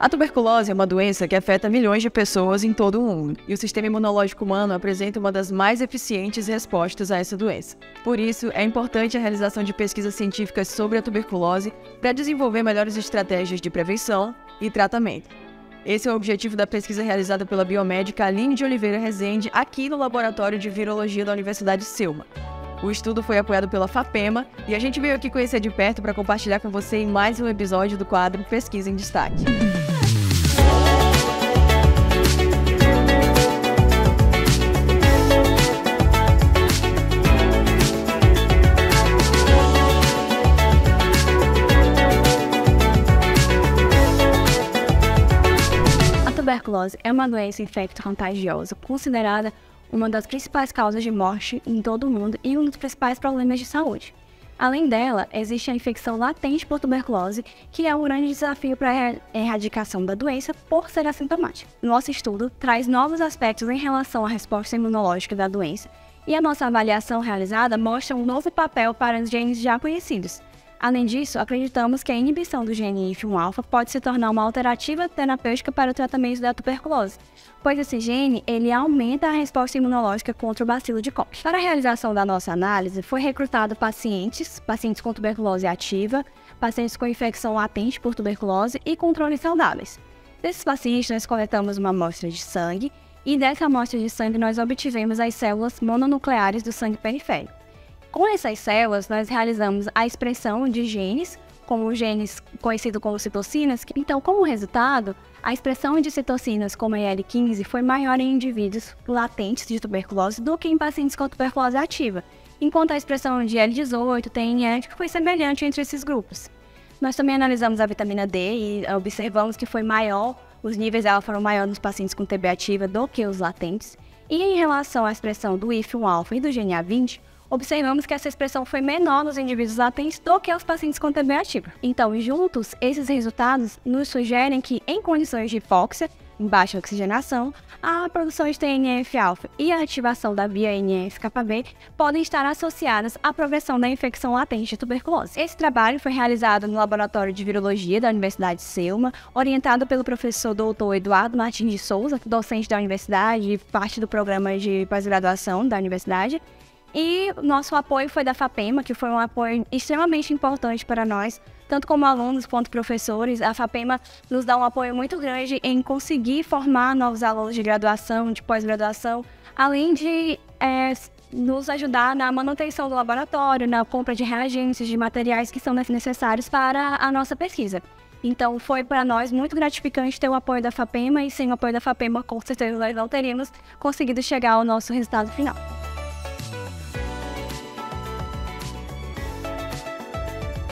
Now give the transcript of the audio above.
A tuberculose é uma doença que afeta milhões de pessoas em todo o mundo, e o sistema imunológico humano apresenta uma das mais eficientes respostas a essa doença. Por isso, é importante a realização de pesquisas científicas sobre a tuberculose para desenvolver melhores estratégias de prevenção e tratamento. Esse é o objetivo da pesquisa realizada pela biomédica Aline de Oliveira Rezende aqui no Laboratório de Virologia da Universidade Selma. O estudo foi apoiado pela FAPEMA e a gente veio aqui conhecer de perto para compartilhar com você em mais um episódio do quadro Pesquisa em Destaque. A tuberculose é uma doença infecto-contagiosa considerada uma das principais causas de morte em todo o mundo e um dos principais problemas de saúde. Além dela, existe a infecção latente por tuberculose, que é um grande desafio para a erradicação da doença por ser assintomática. Nosso estudo traz novos aspectos em relação à resposta imunológica da doença e a nossa avaliação realizada mostra um novo papel para os genes já conhecidos, Além disso, acreditamos que a inibição do gene IF1-alfa pode se tornar uma alternativa terapêutica para o tratamento da tuberculose, pois esse gene ele aumenta a resposta imunológica contra o bacilo de Koch. Para a realização da nossa análise, foi recrutado pacientes, pacientes com tuberculose ativa, pacientes com infecção latente por tuberculose e controles saudáveis. Desses pacientes, nós coletamos uma amostra de sangue e dessa amostra de sangue nós obtivemos as células mononucleares do sangue periférico. Com essas células, nós realizamos a expressão de genes, como genes conhecidos como citocinas. Então, como resultado, a expressão de citocinas como a IL-15 foi maior em indivíduos latentes de tuberculose do que em pacientes com tuberculose ativa, enquanto a expressão de IL-18, TNF foi semelhante entre esses grupos. Nós também analisamos a vitamina D e observamos que foi maior, os níveis dela foram maiores nos pacientes com TB ativa do que os latentes. E em relação à expressão do IF1-alfa e do GNA20, observamos que essa expressão foi menor nos indivíduos latentes do que os pacientes com TB ativa. Então, juntos, esses resultados nos sugerem que, em condições de hipóxia, em baixa oxigenação, a produção de TNF-alfa e a ativação da via NF-κB podem estar associadas à progressão da infecção latente de tuberculose. Esse trabalho foi realizado no Laboratório de Virologia da Universidade de Selma, orientado pelo professor Dr. Eduardo Martins de Souza, docente da universidade e parte do programa de pós-graduação da universidade, e nosso apoio foi da FAPEMA, que foi um apoio extremamente importante para nós, tanto como alunos quanto professores. A FAPEMA nos dá um apoio muito grande em conseguir formar novos alunos de graduação, de pós-graduação, além de é, nos ajudar na manutenção do laboratório, na compra de reagentes, de materiais que são necessários para a nossa pesquisa. Então foi para nós muito gratificante ter o apoio da FAPEMA e sem o apoio da FAPEMA, com certeza nós não teríamos conseguido chegar ao nosso resultado final.